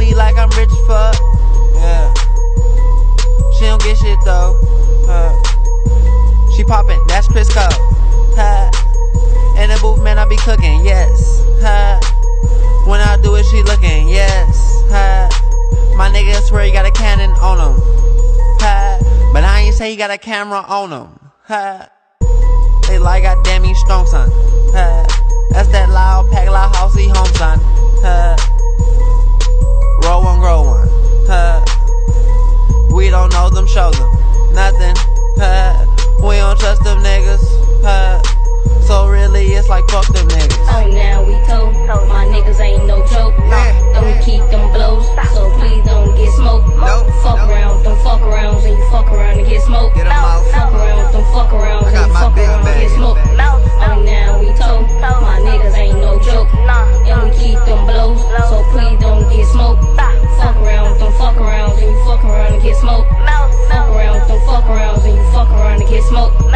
me like I'm rich fuck. Yeah. She don't get shit though. Huh. She poppin', that's Crisco. Huh. In the booth, man, I be cooking, yes. Huh. When I do it, she looking, yes. Huh. My nigga swear he got a cannon on him. Huh. But I ain't say he got a camera on him. Huh. They like I damn strong son. Huh. That's that loud hold them, show them. Nothing, huh? We don't trust them niggas, huh? So really, it's like fuck them niggas. Oh, now we told, told my niggas ain't smoke.